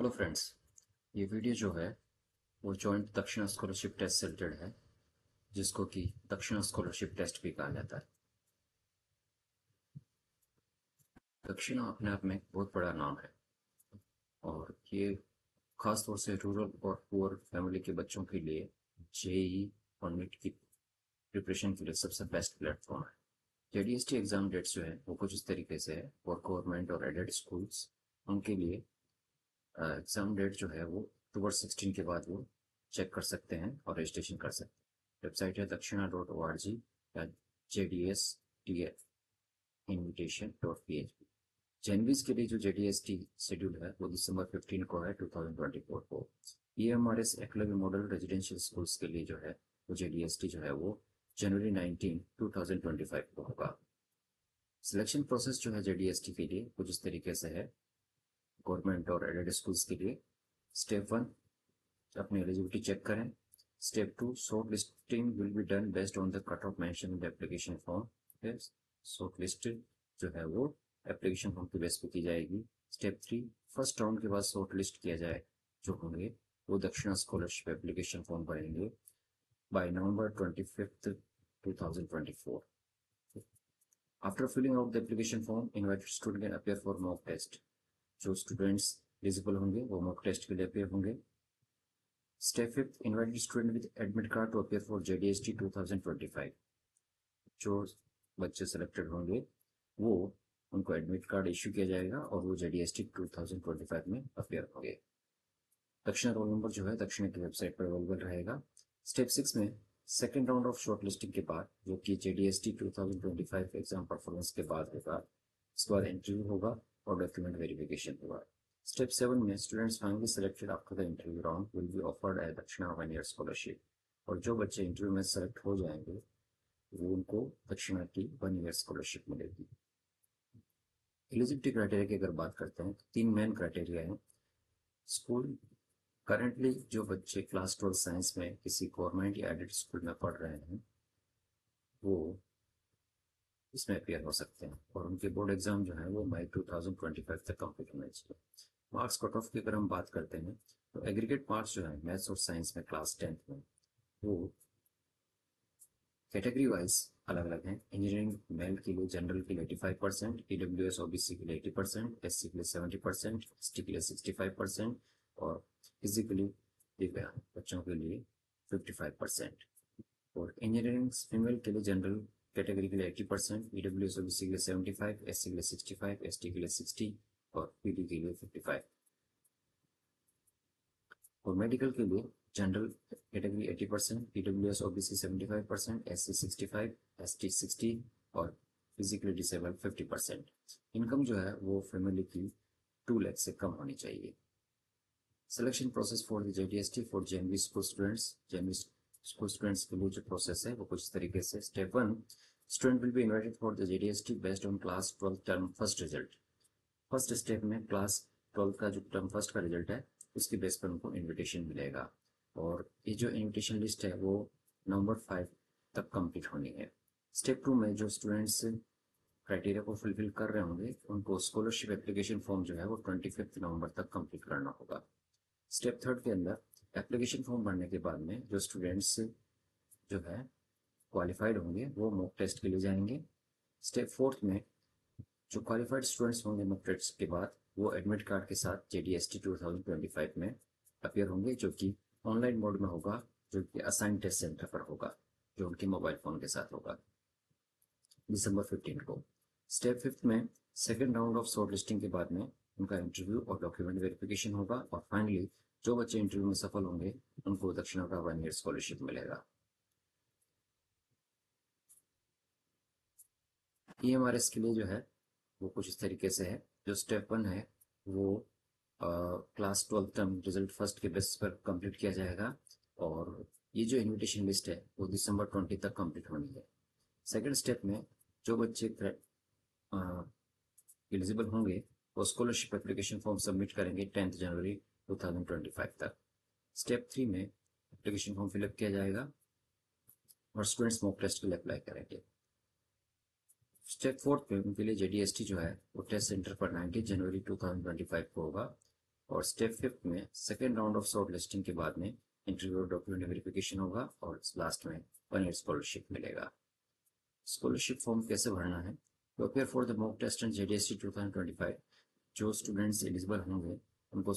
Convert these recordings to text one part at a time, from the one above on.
Hello friends, ये video जो है, वो जॉइंट दक्षिणा स्कॉलरशिप टेस्ट से रिलेटेड है, जिसको कि दक्षिणा स्कॉलरशिप टेस्ट भी कहा जाता है। दक्षिणा अपने आप में बहुत बड़ा नाम है, और ये खास तौर से रूरल और पुअर फैमिली के बच्चों के लिए जेई और नीट की प्रिपरेशन के लिए सबसे बेस्ट प्लेटफॉर्म है। जेडीएसटी एग्ज़ाम डेट्स जो है, वो कुछ इस तरीके से है, और गवर्नमेंट और एडेड स्कूल्स उनके लिए एग्ज़ाम डेट जो है वो अक्टूबर सिक्सटीन के बाद वो चेक कर सकते हैं और रजिस्ट्रेशन कर सकते हैं। वेबसाइट है दक्षिणा डॉट ओ आर जी या J D S T F invitation dot P H P Januarius के लिए जो J D S T schedule है, वो दिसंबर फिफ्टीन को है टू थाउज़ेंड ट्वेंटी फोर को। E M R S Eklavya model residential schools के लिए जो है, वो जे डी एस टी जो है वो जनवरी 19 2025 को होगा। सिलेक्शन प्रोसेस जो है जेडीएसटी के लिए कुछ इस तरीके से है गवर्नमेंट और एडेड स्कूल्स के लिए स्टेप वन अपनी एलिजिबिलिटी चेक करें step two short listing will be done based on the cut off mention application form short list जो है वो एप्लीकेशन फॉर्म की बेस पे की जाएगी स्टेप थ्री फ़र्स्ट राउंड के बाद शॉर्ट लिस्ट किया जाए जो होंगे वो दक्षिणा स्कॉलरशिप एप्लीकेशन फॉर्म भरेंगे by November twenty fifth 2024. After filling out the application form, invited student can appear for mock test. जो स्टूडेंट्स एलिजिबल होंगे, वो मॉक टेस्ट के लिए अपेयर होंगे। Step fifth invited student with admit card to appear for JDST 2025 जो बच्चे selected होंगे, वो उनको एडमिट कार्ड इश्यू किया जाएगा और वो जेडीएसटी 2025 में अपेयर होंगे। दक्षिण रोल नंबर जो है, दक्षिणा की वेबसाइट पर अवेलेबल रहेगा। स्टेप सिक्स में second round of short listing के बाद, जो कि जेडीएसटी 2025 एग्ज़ाम परफॉर्मेंस के बाद होगा उसके बाद इंटरव्यू होगा। और डॉक्यूमेंट वेरिफिकेशन होगा स्टेप सेवन में students finally selected after the interview round will be offered at Dakshana one year scholarship और जो बच्चे इंटरव्यू में सेलेक्ट हो जाएँगे वो उनको दक्षिणा की वन ईयर स्कॉलरशिप मिलेगी एलिजिबिलिटी क्राइटेरिया की अगर बात करते हैं तो तीन मेन क्राइटेरिया है। स्कूल करंटली जो बच्चे क्लास ट्वेल्व साइंस में किसी गवर्नमेंट या एडेड स्कूल में पढ़ रहे हैं, वो इसमें अपेयर हो सकते हैं। और उनके बोर्ड एग्ज़ाम जो है, वो मई 2025 तक कंप्लीट होने चाहिए। मार्क्स कट ऑफ़ की अगर हम बात करते हैं तो एग्रीगेट मार्क्स जो है मैथ्स और साइंस में क्लास टेंथ में, वो कैटेगरी वाइज अलग अलग हैं। इंजीनियरिंग मेल के लिए जनरल के लिए eighty five percent E W S OBC के लिए एटी परसेंट एस सी के लिए सेवेंटी परसेंट एस टी के लिए सिक्सटी फाइव परसेंट और फिजिकली दिव्यांग बच्चों के लिए 55 परसेंट और इंजीनियरिंग फीमेल के लिए जनरल कैटेगरी के लिए 80 परसेंट ई डब्ल्यू एस के लिए 75 एस के लिए 65 एस के लिए 60 और पीडी के लिए 55 और मेडिकल के लिए general category 80 percent E W S OBC seventy five percent S C sixty five S T sixty और physically disable fifty percent income जो है वो फैमिली की टू लैख से कम होनी चाहिए। Selection process for the JDST for JNV school students school students के लिए जो प्रोसेस है, वो कुछ तरीके से step one student will be invited for the JDST based on class twelfth term first result first step में क्लास ट्वेल्थ का जो टर्म फ़र्स्ट का रिज़ल्ट है, उसके बेस पर उनको इन्विटेशन मिलेगा। और ये जो इन्विटेशन लिस्ट है, वो नवंबर फाइव तक कंप्लीट होनी है। स्टेप टू में जो स्टूडेंट्स क्राइटेरिया को फुलफिल कर रहे होंगे, उनको स्कॉलरशिप एप्लीकेशन फॉर्म जो है, वो ट्वेंटी फिफ्थ नवंबर तक कंप्लीट करना होगा। स्टेप थर्ड के अंदर एप्लीकेशन फॉर्म भरने के बाद में जो स्टूडेंट्स जो है क्वालिफाइड होंगे, वो मॉक टेस्ट के लिए जाएँगे। स्टेप फोर्थ में जो क्वालिफाइड स्टूडेंट्स होंगे मॉक टेस्ट के बाद, वो एडमिट कार्ड के साथ J D S T two thousand twenty five में अपेयर होंगे, जो कि ऑनलाइन मोड में होगा, जो कि असाइन टेस्ट सेंटर पर होगा, जो उनके मोबाइल फ़ोन के साथ होगा। दिसंबर फिफ्टीन को। स्टेप फिफ्थ में second round of short listing के बाद में उनका इंटरव्यू और डॉक्यूमेंट वेरिफिकेशन होगा और फाइनली जो बच्चे इंटरव्यू में सफल होंगे, उनको दक्षिणा का वन ईयर स्कॉलरशिप मिलेगा। ईएमआरएस के लिए जो है, वो कुछ इस तरीके से है। जो स्टेप वन है, वो class twelfth term result first के बेसिस पर कंप्लीट किया जाएगा और ये जो इनविटेशन लिस्ट है, वो दिसंबर ट्वेंटी तक कंप्लीट होनी है। सेकेंड स्टेप में जो बच्चे एलिजिबल होंगे वो स्कॉलरशिप एप्लीकेशन फॉर्म सबमिट करेंगे टेंथ जनवरी 2025 तक। स्टेप थ्री में एप्लीकेशन फॉर्म फिलअप किया जाएगा और स्टूडेंट्स मॉक टेस्ट के लिए अप्लाई करेंगे। स्टेप फोर्थ में उनके लिए जेडीएसटी जो है, वो टेस्ट सेंटर पर नाइनटीन जनवरी 2025 को होगा। और स्टेप फिफ्थ में second round of short listing के बाद में इंटरव्यू डॉक्यूमेंट वेरिफिकेशन होगा और लास्ट में वन ईयर स्कॉलरशिप मिलेगा। स्कॉलरशिप फॉर्म कैसे भरना है? Appear for the mock test and JDST 2025 जो स्टूडेंट्स एलिजिबल होंगे, उनको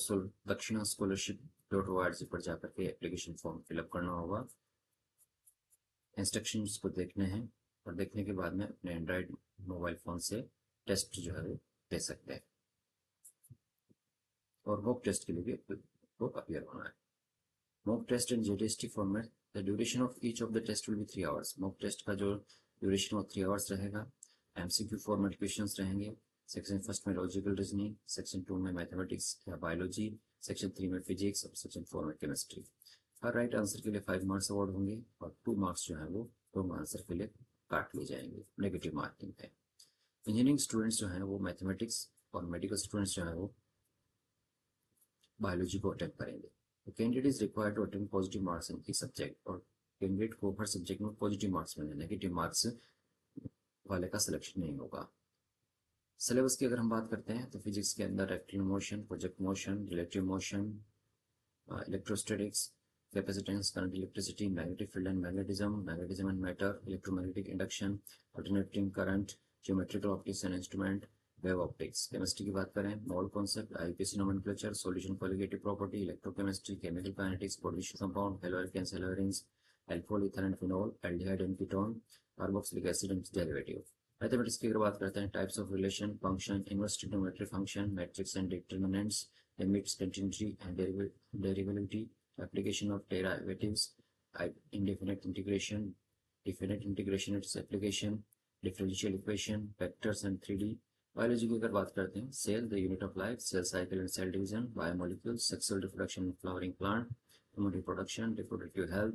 Dakshina scholarship dot O are पर जाकर के एप्लीकेशन फॉर्म फिलअप करना होगा। इंस्ट्रक्शंस को देखने हैं और देखने के बाद में अपने एंड्रॉयड मोबाइल फ़ोन से टेस्ट जो है दे सकते हैं। और मॉक टेस्ट के लिए भी आपको अपियर होना है। Mock test in JDST format the duration of each of the test will be three hours mock test का जो ड्यूरेशन वो थ्री आवर्स रहेगा। एमसीक्यू फॉर्मेट क्वेश्चन रहेंगे। सेक्शन फ़र्स्ट में लॉजिकल रीजनिंग सेक्शन टू में mathematics या biology section three में physics और सेक्शन फोर में केमिस्ट्री हर राइट आंसर के लिए फाइव मार्क्स अवार्ड होंगे और टू मार्क्स जो है वो रॉन्ग आंसर के लिए काट लिए जाएँगे। नेगेटिव मार्किंग है। इंजीनियरिंग स्टूडेंट्स जो हैं वो मैथमेटिक्स और मेडिकल स्टूडेंट्स जो हैं वो बायोलॉजी को अटेम्प्ट करेंगे। तो candidate is required to attempt positive marks in E subject और कैंडिडेट को हर सब्जेक्ट में पॉजिटिव मार्क्स मिले नेगेटिव मार्क्स वाले का सिलेक्शन नहीं होगा। सिलेबस की अगर हम बात करते हैं तो फिजिक्स के अंदर reactive motion project motion relative motion electrostatics capacitance, current electricity, magnetic field and magnetism, magnetism and matter, electromagnetic induction, alternating current, geometrical optics and instrument, wave optics chemistry की बात करें mole concept IPC nomenclature solution colligative property electrochemistry chemical kinetics potassium compound haloalkanes haloarenes alcohol ether and phenol aldehyde and ketone carboxylic acid and derivative mathematics की अगर बात करते हैं types of relation function inverse trigonometry function matrix and determinants limits continuity and derivability application of derivatives, indefinite integration, definite integration its application, differential equation, vectors and 3D. Biology की अगर बात करते हैं cell the unit of life cell cycle and cell division biomolecule sexual reproduction in flowering plant human reproduction reproductive health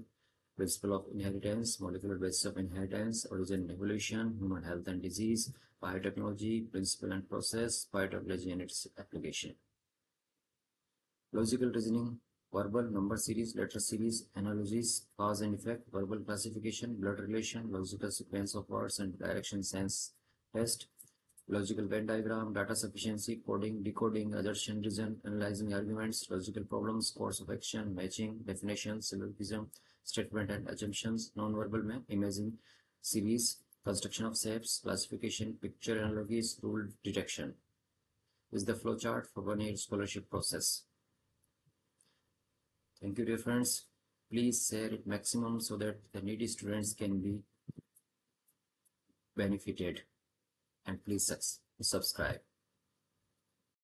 principle of inheritance, molecular basis of inheritance, origin and evolution, human health and disease, biotechnology, principle and process, biotechnology and its application. Logical reasoning, verbal number series letter series analogies cause and effect verbal classification blood relation logical sequence of words and direction sense test logical venn diagram data sufficiency coding decoding assertion reason analyzing arguments logical problems course of action matching definitions, syllogism statement and assumptions non-verbal में imaging series construction of shapes classification picture analogies rule detection This is the flowchart for one year scholarship process Thank you dear friends. Please share it maximum so that the needy students can be benefited and please subscribe.